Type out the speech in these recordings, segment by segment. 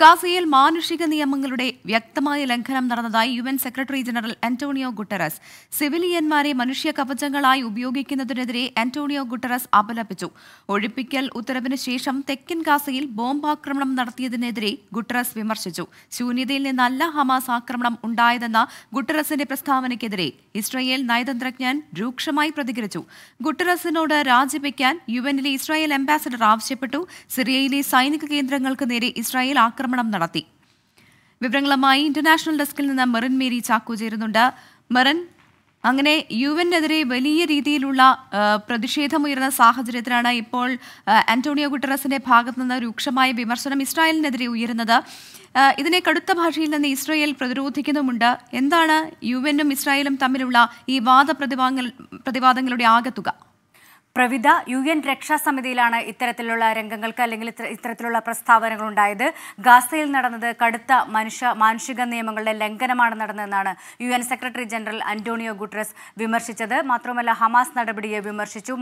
ഗാസയിൽ മാനുഷിക നിയമങ്ങളുടെ വ്യക്തമായ ലംഘനം നടന്നതായി U N secretary general Antonio Guterres. സിവിലിയന്മാരെ മനുഷ്യ കവചങ്ങളായി ഉപയോഗിക്കുന്നതിനെതിരെ അന്റോണിയോ ഗുട്ടറസ് അപലപിച്ചു. ഒഴിപ്പിക്കൽ ഉത്തരവിന് ശേഷം തെക്കൻ ഗാസയിൽ ബോംബാക്രമണം നടത്തിയതിനെതിരെ ഗുട്ടറസ് വിമർശിച്ചു. ശൂന്യതയിൽ നിന്നല്ല ഹമാസ് ആക്രമണം ഉണ്ടായതെന്ന ഗുട്ടറസിന്റെ പ്രസ്താവനയ്ക്കെതിരെ ഇസ്രായേൽ നയതന്ത്രജ്ഞൻ രൂക്ഷമായി പ്രതികരിച്ചു. ഗുട്ടറസിനോട് രാജിവെക്കാൻ യു എന്നിലെ ഇസ്രായേൽ അംബാസഡർ ആവശ്യപ്പെട്ടു. സിറിയയിലെ സൈനിക കേന്ദ്രങ്ങൾക്ക് നേരെ ഇസ്രായേൽ ആക്രമണം നടത്തി. വിവരങ്ങളുമായി ഇന്റർനാഷണൽ ഡെസ്കിൽ നിന്ന് മെറിൻ മേരി ചാക്കു ചേരുന്നുണ്ട്. മെറിൻ അങ്ങനെ യു എന്നെതിരെ വലിയ രീതിയിലുള്ള പ്രതിഷേധമുയർന്ന സാഹചര്യത്തിലാണ് ഇപ്പോൾ ആന്റോണിയോ ഗുട്ടറസിന്റെ ഭാഗത്തു നിന്ന് രൂക്ഷമായ വിമർശനം ഇസ്രായേലിനെതിരെ ഉയരുന്നത്. ഇതിനെ കടുത്ത ഭാഷയിൽ നിന്ന് ഇസ്രായേൽ പ്രതിരോധിക്കുന്നുമുണ്ട്. എന്താണ് യു എന്നും ഇസ്രായേലും തമ്മിലുള്ള ഈ വാദ പ്രതിവാദങ്ങളുടെ ആകത്തുക? പ്രവിധ യു എൻ രക്ഷാസമിതിയിലാണ് ഇത്തരത്തിലുള്ള രംഗങ്ങൾക്ക് അല്ലെങ്കിൽ ഇത്തരത്തിലുള്ള പ്രസ്താവനകൾ ഉണ്ടായത്. ഗാസയിൽ നടന്നത് കടുത്ത മനുഷ്യ മാനുഷിക നിയമങ്ങളുടെ ലംഘനമാണ് നടന്നതെന്നാണ് U N secretary general Antonio Guterres വിമർശിച്ചത്. മാത്രമല്ല ഹമാസ് നടപടിയെ വിമർശിച്ചു.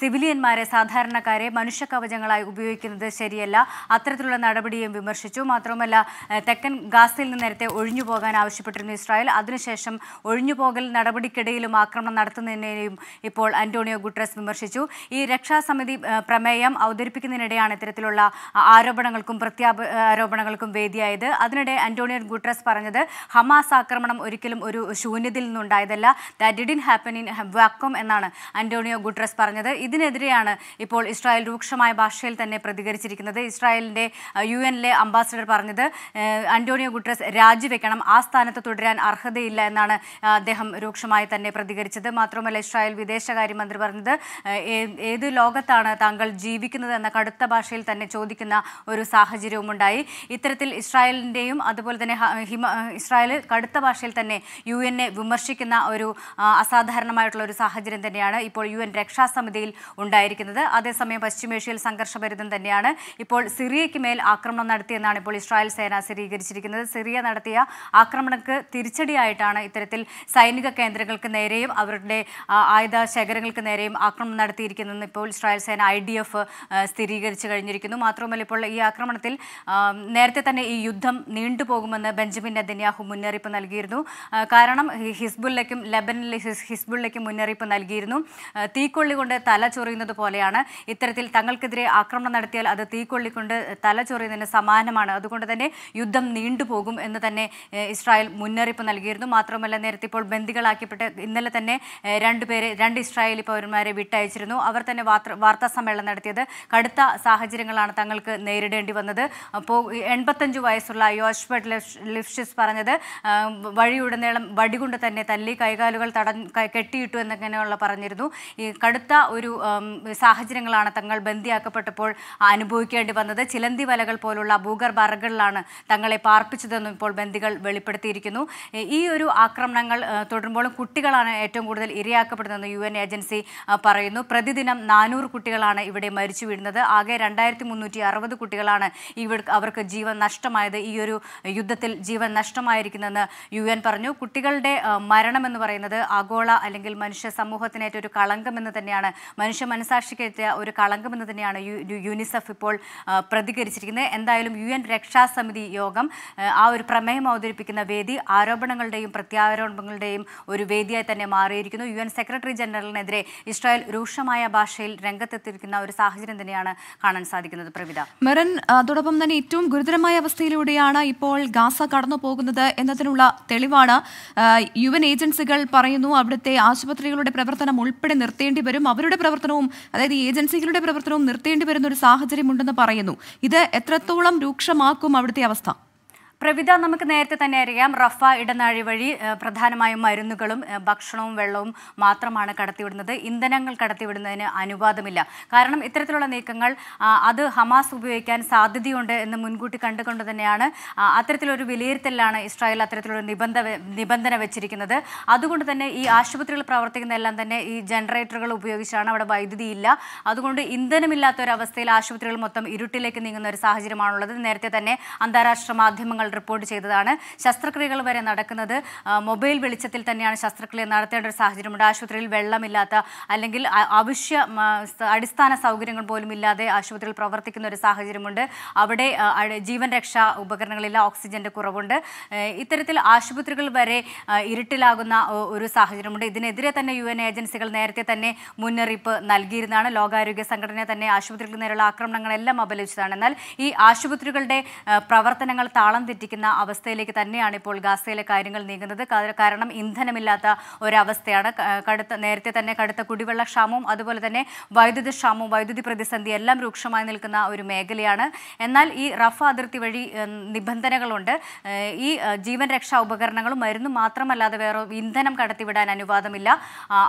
സിവിലിയന്മാരെ സാധാരണക്കാരെ മനുഷ്യ കവചങ്ങളായി ഉപയോഗിക്കുന്നത് ശരിയല്ല. അത്തരത്തിലുള്ള നടപടിയും വിമർശിച്ചു. മാത്രമല്ല തെക്കൻ ഗാസയിൽ നിന്ന് നേരത്തെ ഒഴിഞ്ഞു പോകാൻ ആവശ്യപ്പെട്ടിരുന്നു ഇസ്രായേൽ. അതിനുശേഷം ഒഴിഞ്ഞുപോകൽ നടപടിക്കിടയിലും ആക്രമണം നടത്തുന്നതിനെയും ഇപ്പോൾ അന്റോണിയോ ഗുട്രസ് വിമർശിച്ചു. ഈ രക്ഷാസമിതി പ്രമേയം അവതരിപ്പിക്കുന്നതിനിടെയാണ് ഇത്തരത്തിലുള്ള ആരോപണങ്ങൾക്കും പ്രത്യാപ ആരോപണങ്ങൾക്കും വേദിയായത്. അതിനിടെ അന്റോണിയോ ഗുട്രസ് പറഞ്ഞത് ഹമാസ് ആക്രമണം ഒരിക്കലും ഒരു ശൂന്യതയിൽ നിന്നുണ്ടായതല്ല that didn't happen in vacuum എന്നാണ് അന്റോണിയോ ഗുട്രസ് പറഞ്ഞത്. ഇതിനെതിരെയാണ് ഇപ്പോൾ ഇസ്രായേൽ രൂക്ഷമായ ഭാഷയിൽ തന്നെ പ്രതികരിച്ചിരിക്കുന്നത്. ഇസ്രായേലിന്റെ യു എനിലെ അംബാസഡർ പറഞ്ഞത് അന്റോണിയോ ഗുട്രസ് രാജിവെക്കണം ആ സ്ഥാനത്ത് തുടരാൻ അർഹതയില്ല എന്നാണ് അദ്ദേഹം രൂക്ഷമായി തന്നെ പ്രതികരിച്ചത്. മാത്രമല്ല ഇസ്രായേൽ വിദേശകാര്യമന്ത്രി പറഞ്ഞത് ഏത് ലോകത്താണ് താങ്കൾ ജീവിക്കുന്നത് എന്ന കടുത്ത ഭാഷയിൽ തന്നെ ചോദിക്കുന്ന ഒരു സാഹചര്യവും ഉണ്ടായി ഇത്തരത്തിൽ ഇസ്രായേലിന്റെയും അതുപോലെ തന്നെ ഇസ്രായേൽ കടുത്ത ഭാഷയിൽ തന്നെ യു എന്നെ വിമർശിക്കുന്ന ഒരു അസാധാരണമായിട്ടുള്ള ഒരു സാഹചര്യം തന്നെയാണ് ഇപ്പോൾ യു എൻ രക്ഷാസമിതിയിൽ ഉണ്ടായിരിക്കുന്നത്. അതേസമയം പശ്ചിമേഷ്യയിൽ സംഘർഷഭരിതം തന്നെയാണ്. ഇപ്പോൾ സിറിയയ്ക്ക് മേൽ ആക്രമണം നടത്തിയെന്നാണ് ഇപ്പോൾ ഇസ്രായേൽ സേന സ്ഥിരീകരിച്ചിരിക്കുന്നത്. സിറിയ നടത്തിയ ആക്രമണക്ക് തിരിച്ചടിയായിട്ടാണ് ഇത്തരത്തിൽ സൈനിക കേന്ദ്രങ്ങൾക്ക് നേരെയും അവരുടെ ആയുധ ശേഖരങ്ങൾക്ക് നേരെയും ആക്രമണം നടത്തിയിരിക്കുന്നതെന്ന് ഇപ്പോൾ ഇസ്രായേൽ സേന ഐ ഡി എഫ് സ്ഥിരീകരിച്ചു കഴിഞ്ഞിരിക്കുന്നു. മാത്രമല്ല ഇപ്പോൾ ഈ ആക്രമണത്തിൽ നേരത്തെ തന്നെ ഈ യുദ്ധം നീണ്ടുപോകുമെന്ന് ബെഞ്ചമിൻ നെതന്യാഹു മുന്നറിയിപ്പ് നൽകിയിരുന്നു. കാരണം ഹിസ്ബുള്ളയ്ക്കും ലബനിലെ ഹിസ്ബുള്ളയ്ക്കും മുന്നറിയിപ്പ് നൽകിയിരുന്നു. തീക്കൊള്ളി കൊണ്ട് തല ചൊറിയുന്നത് പോലെയാണ്. ഇത്തരത്തിൽ തങ്ങൾക്കെതിരെ ആക്രമണം നടത്തിയാൽ അത് തീക്കൊള്ളി കൊണ്ട് തല ചൊറിയുന്നതിന് സമാനമാണ്. അതുകൊണ്ട് തന്നെ യുദ്ധം നീണ്ടുപോകും എന്ന് തന്നെ ഇസ്രായേൽ മുന്നറിയിപ്പ് നൽകിയിരുന്നു. മാത്രമല്ല നേരത്തെ ഇപ്പോൾ ബന്ദികളാക്കിപ്പെട്ട് ഇന്നലെ തന്നെ രണ്ടുപേരെ രണ്ട് ഇസ്രായേലി പൗരന്മാരെ വിട്ടയച്ചിരുന്നു. അവർ തന്നെ വാർത്താ സമ്മേളനം നടത്തിയത്. കടുത്ത സാഹചര്യങ്ങളാണ് തങ്ങൾക്ക് നേരിടേണ്ടി വന്നത്. അപ്പോൾ എൺപത്തഞ്ചു വയസ്സുള്ള യോഷ്ബർട്ട് ലിഫ്ഷിസ് പറഞ്ഞത് വഴിയുടനീളം വടികൊണ്ട് തന്നെ തല്ലി കൈകാലുകൾ തട കെട്ടിയിട്ടു എന്നങ്ങനെയുള്ള പറഞ്ഞിരുന്നു. ഈ കടുത്ത ഒരു സാഹചര്യങ്ങളാണ് തങ്ങൾ ബന്ദിയാക്കപ്പെട്ടപ്പോൾ അനുഭവിക്കേണ്ടി വന്നത്. ചിലന്തി വലകൾ പോലുള്ള ഭൂഗർഭ അറകളിലാണ് തങ്ങളെ പാർപ്പിച്ചതെന്നും ഇപ്പോൾ ബന്ദികൾ വെളിപ്പെടുത്തിയിരിക്കുന്നു. ഈ- ഒരു ആക്രമണങ്ങൾ തുടരുമ്പോഴും കുട്ടികളാണ് ഏറ്റവും കൂടുതൽ ഇരയാക്കപ്പെടുന്നതെന്ന് യു ഏജൻസി പറയുന്നു. പ്രതിദിനം നാനൂറ് കുട്ടികളാണ് ഇവിടെ മരിച്ചു വീഴുന്നത്. ആകെ രണ്ടായിരത്തി മുന്നൂറ്റി അറുപത് കുട്ടികളാണ് ഇവിടെ അവർക്ക് ജീവൻ നഷ്ടമായത്. ഈ ഒരു യുദ്ധത്തിൽ ജീവൻ നഷ്ടമായിരിക്കുന്നതെന്ന് യു എൻ പറഞ്ഞു. കുട്ടികളുടെ മരണമെന്ന് പറയുന്നത് ആഗോള അല്ലെങ്കിൽ മനുഷ്യ സമൂഹത്തിനേറ്റ ഒരു കളങ്കമെന്ന് തന്നെയാണ് മനുഷ്യ മനസാക്ഷിക്കേറ്റ ഒരു കളങ്കമെന്ന് തന്നെയാണ് യുനിസെഫ് ഇപ്പോൾ പ്രതികരിച്ചിരിക്കുന്നത്. എന്തായാലും യു എൻ രക്ഷാസമിതി യോഗം ആ, ഒരു പ്രമേയം അവതരിപ്പിക്കുന്ന വേദി ആരോപണങ്ങളുടെയും പ്രത്യാരോപണങ്ങളുടെയും ഒരു വേദിയായി തന്നെ മാറിയിരിക്കുന്നു. യു സെക്രട്ടറി ജനറലിനെതിരെ ഇസ്രായേൽ രൂക്ഷമായ ഭാഷയിൽ രംഗത്തെത്തിയിരിക്കുന്ന ഒരു സാഹചര്യം തന്നെയാണ് കാണാൻ സാധിക്കുന്നത് പ്രവിത. മെറൻ അതോടൊപ്പം തന്നെ ഏറ്റവും ഗുരുതരമായ അവസ്ഥയിലൂടെയാണ് ഇപ്പോൾ ഗാസ കടന്നു പോകുന്നത് എന്നതിനുള്ള തെളിവാണ്. യു എൻ ഏജൻസികൾ പറയുന്നു അവിടുത്തെ ആശുപത്രികളുടെ പ്രവർത്തനം ഉൾപ്പെടെ നിർത്തേണ്ടി വരും. അവരുടെ പ്രവർത്തനവും അതായത് ഏജൻസികളുടെ പ്രവർത്തനവും നിർത്തേണ്ടി വരുന്ന ഒരു സാഹചര്യമുണ്ടെന്ന് പറയുന്നു. ഇത് എത്രത്തോളം രൂക്ഷമാക്കും അവിടുത്തെ അവസ്ഥ? പ്രവിധ നമുക്ക് നേരത്തെ തന്നെ അറിയാം റഫ ഇടനാഴി വഴി പ്രധാനമായും മരുന്നുകളും ഭക്ഷണവും വെള്ളവും മാത്രമാണ് കടത്തിവിടുന്നത്. ഇന്ധനങ്ങൾ കടത്തിവിടുന്നതിന് അനുവാദമില്ല. കാരണം ഇത്തരത്തിലുള്ള നീക്കങ്ങൾ അത് ഹമാസ് ഉപയോഗിക്കാൻ സാധ്യതയുണ്ട് എന്ന് മുൻകൂട്ടി കണ്ടുകൊണ്ട് തന്നെയാണ് അത്തരത്തിലൊരു വിലയിരുത്തലിലാണ് ഇസ്രായേൽ അത്തരത്തിലൊരു നിബന്ധ നിബന്ധന വെച്ചിരിക്കുന്നത്. അതുകൊണ്ട് തന്നെ ഈ ആശുപത്രികൾ പ്രവർത്തിക്കുന്നതെല്ലാം തന്നെ ഈ ജനറേറ്ററുകൾ ഉപയോഗിച്ചാണ്. അവിടെ വൈദ്യുതി ഇല്ല. അതുകൊണ്ട് ഇന്ധനമില്ലാത്ത അവസ്ഥയിൽ ആശുപത്രികൾ മൊത്തം ഇരുട്ടിലേക്ക് നീങ്ങുന്ന ഒരു സാഹചര്യമാണുള്ളത്. നേരത്തെ തന്നെ അന്താരാഷ്ട്ര മാധ്യമങ്ങൾ റിപ്പോർട്ട് ചെയ്തതാണ്. ശസ്ത്രക്രിയകൾ വരെ നടക്കുന്നത്. മൊബൈൽ വെളിച്ചത്തിൽ തന്നെയാണ് ശസ്ത്രക്രിയ നടത്തേണ്ട ഒരു സാഹചര്യമുണ്ട്. ആശുപത്രിയിൽ വെള്ളമില്ലാത്ത അല്ലെങ്കിൽ സ- അടിസ്ഥാന സൗകര്യങ്ങൾ പോലും ഇല്ലാതെ ആശുപത്രിയിൽ പ്രവർത്തിക്കുന്ന ഒരു സാഹചര്യമുണ്ട്. അവിടെ ജീവൻ രക്ഷാ ഉപകരണങ്ങളില്ല ഓക്സിജന്റെ കുറവുണ്ട്. ഇത്തരത്തിൽ ആശുപത്രികൾ വരെ ഇരുട്ടിലാകുന്ന ഒരു സാഹചര്യമുണ്ട്. ഇതിനെതിരെ തന്നെ യു എൻ ഏജൻസികൾ നേരത്തെ തന്നെ മുന്നറിയിപ്പ് നൽകിയിരുന്നതാണ്. ലോകാരോഗ്യ സംഘടന തന്നെ ആശുപത്രികൾക്ക് നേരെയുള്ള ആക്രമണങ്ങളെല്ലാം അപലപിച്ചതാണ്. എന്നാൽ ഈ ആശുപത്രികളുടെ പ്രവർത്തനങ്ങൾ താളം തെറ്റിക്കുന്ന അവസ്ഥയിലേക്ക് തന്നെയാണ് ഇപ്പോൾ ഗാസയിലെ കാര്യങ്ങൾ നീങ്ങുന്നത്. കാരണം ഇന്ധനമില്ലാത്ത ഒരവസ്ഥയാണ്. കടുത്ത നേരത്തെ തന്നെ കടുത്ത കുടിവെള്ള ക്ഷാമവും അതുപോലെ തന്നെ വൈദ്യുതി ക്ഷാമവും വൈദ്യുതി പ്രതിസന്ധി എല്ലാം രൂക്ഷമായി നിൽക്കുന്ന ഒരു മേഖലയാണ്. എന്നാൽ ഈ റഫ അതിർത്തി വഴി നിബന്ധനകളുണ്ട്. ഈ ജീവൻ രക്ഷാ ഉപകരണങ്ങളും മരുന്നും മാത്രമല്ലാതെ വേറെ ഇന്ധനം കടത്തിവിടാൻ അനുവാദമില്ല.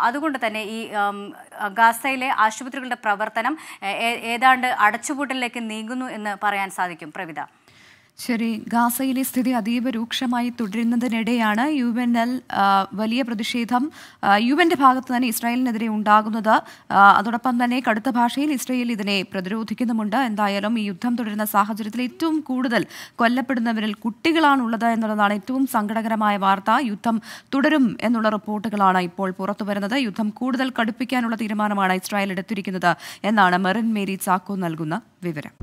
അതുകൊണ്ട് തന്നെ ഈ ഗാസയിലെ ആശുപത്രികളുടെ പ്രവർത്തനം ഏതാണ്ട് അടച്ചുപൂട്ടലിലേക്ക് നീങ്ങുന്നു എന്ന് പറയാൻ സാധിക്കും. പ്രവിത. ശരി ഗാസയിലെ സ്ഥിതി അതീവ രൂക്ഷമായി തുടരുന്നതിനിടെയാണ് യു എൻ എൽ വലിയ പ്രതിഷേധം യു എന്റെ ഭാഗത്ത് തന്നെ ഇസ്രായേലിനെതിരെ ഉണ്ടാകുന്നത്. അതോടൊപ്പം തന്നെ കടുത്ത ഭാഷയിൽ ഇസ്രായേൽ ഇതിനെ പ്രതിരോധിക്കുന്നുമുണ്ട്. എന്തായാലും ഈ യുദ്ധം തുടരുന്ന സാഹചര്യത്തിൽ ഏറ്റവും കൂടുതൽ കൊല്ലപ്പെടുന്നവരിൽ കുട്ടികളാണുള്ളത് എന്നുള്ളതാണ് ഏറ്റവും സങ്കടകരമായ വാർത്ത. യുദ്ധം തുടരും എന്നുള്ള റിപ്പോർട്ടുകളാണ് ഇപ്പോൾ പുറത്തുവരുന്നത് യുദ്ധം കൂടുതൽ കടുപ്പിക്കാനുള്ള തീരുമാനമാണ് ഇസ്രായേൽ എടുത്തിരിക്കുന്നത് എന്നാണ് മെറിൻ മേരി ചാക്കോ നൽകുന്ന വിവരം.